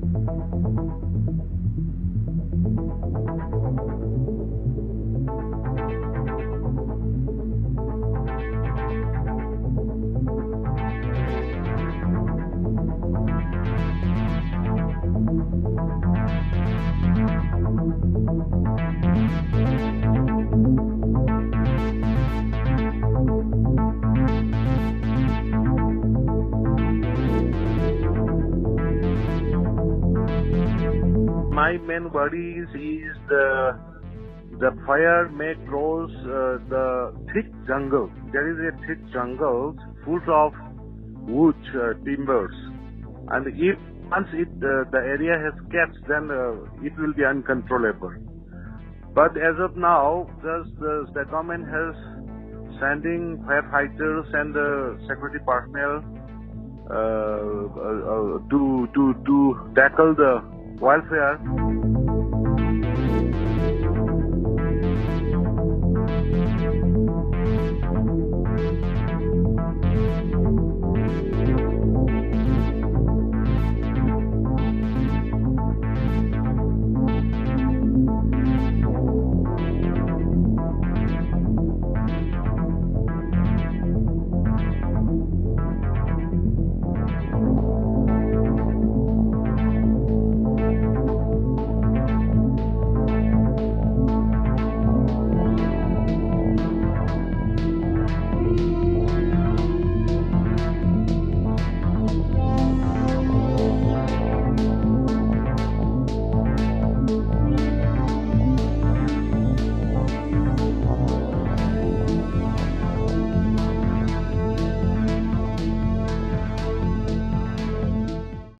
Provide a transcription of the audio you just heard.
Thank you. My main worries is the the fire may close uh, the thick jungle. There is a thick jungle full of wood uh, timbers, and if once it uh, the area has kept, then uh, it will be uncontrollable. But as of now, just the, the government has sending firefighters and uh, security personnel uh, uh, uh, to to to tackle the wildfire.